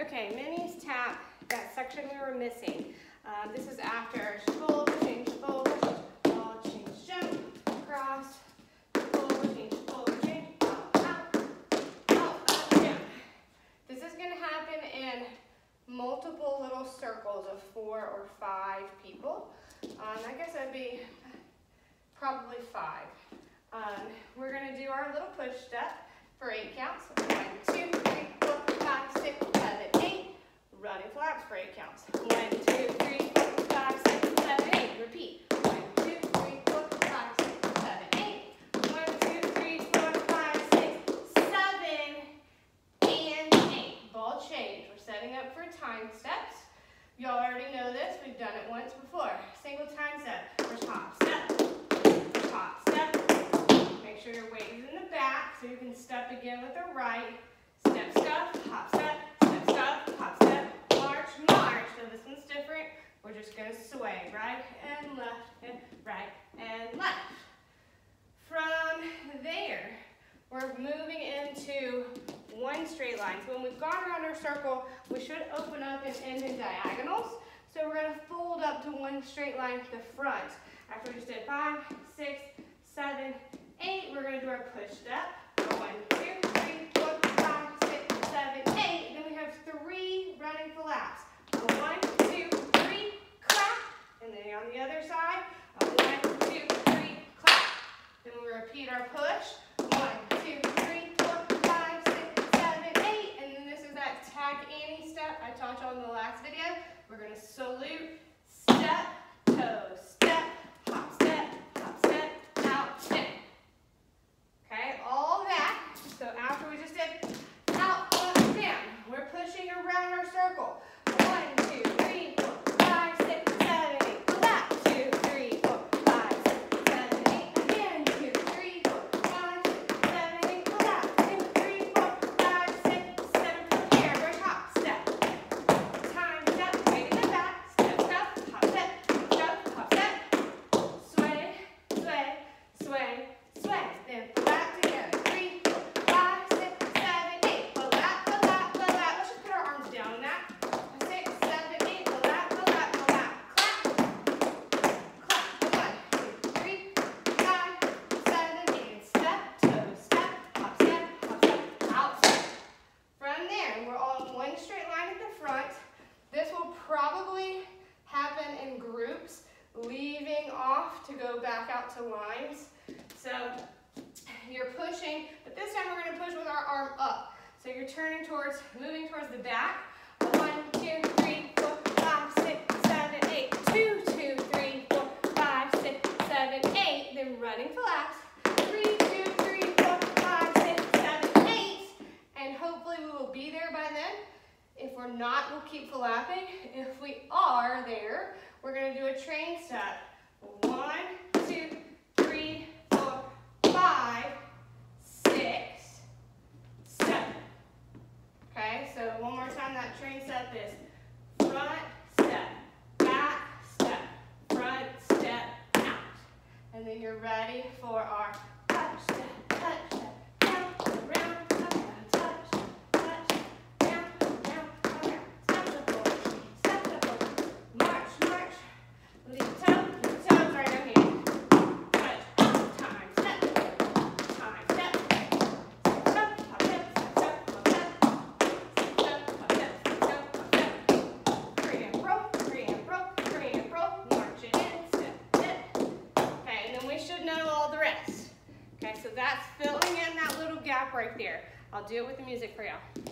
Okay, minis tap, that section we were missing. Um, this is after shuffle, change, shuffle, change, jump, cross, shuffle, change, shuffle, change, out, out, out, up, down. This is gonna happen in multiple little circles of four or five people. Um, I guess that'd be probably five. Um, we're gonna do our little push step for eight counts. One, two, three, four, five, six, seven, eight. Running flaps for eight counts. One, two, three, four, five, six, seven, eight. Repeat. One, two, three, four, five, six, seven, eight. One, two, three, four, five, six, seven, and eight. Ball change. We're setting up steps. Y'all already know this. We've done it once before. Single time step. First hop, step, first hop, step. Make sure your weight is in the back so you can step again with the right. Step, step, hop, step, step, step, hop, step, march, march. So this one's different. We're just going to sway right and left and right and left. From there, we're moving into one straight line. So when we've gone around our circle, we should open up and end in diagonals. So we're going to fold up to one straight line to the front. After we just did five, six, seven, eight, we're going to do our push step. One, two, three, four, five, six, seven, eight. Then we have three running flaps. One, two, three, clap. And then on the other side, one, two, three, clap. Then we repeat our push. One, two, three, four, five, six, seven, eight. And then this is that tag Annie step I taught you on the last video. We're going to salute, step, toe, step, hop, step, hop, step, out, step. Okay, all that. So after we just did out, up, down, we're pushing around our circle. One, two, three, four, five, six, seven, eight. Clap. Two, three, four, five, six, seven, eight. Again. Two, three, four, five, six, seven, eight. Clap. Two, three, four, five, six, seven. From here, bridge hop, step. Time, step, weight in the back. Step, step, hop, step, step, hop, step. Sway, sway, sway, sway. Then flat together. Three, four, five, six, seven, eight. Flat, flat, flat. Let's just put our arms down on that. Six, seven, eight. Flat, flat, flat. Clap. Clap. One, two, three, five, seven, eight. Step, toe, step, hop, step, hop, step, out, step. From there, we're on one straight line at the front. This will probably happen in groups, leaving off to go back out to lines. So you're pushing, but this time we're going to push with our arm up. So you're turning towards, moving towards the back. One, two, three, four, five, six, seven, eight. Two, two, three, four, five, six, seven, eight. Then running flaps. Three, two, three, four, five, six, seven, eight. And hopefully we will be there by then. If we're not, we'll keep flapping. If we are there, we're to do a train step. One, two, three, four, five, six, seven. Okay, so one more time, that train step is front step, back step, front step, out. And then you're ready for our touch step, down, around, up, down, touch, touch, down, down, around, step the floor, step the floor, march, march, leave toe, leave toes right down here. Touch, time, step, time, step, step, step, hop, step, step, step, hop, step, step, hop, step, step, hop, step. Free and broke, free and broke, free and broke, march it in, step, step. Okay, and then we should know all the rest. Okay, so that's filling in that little gap right there. I'll do it with the music for y'all.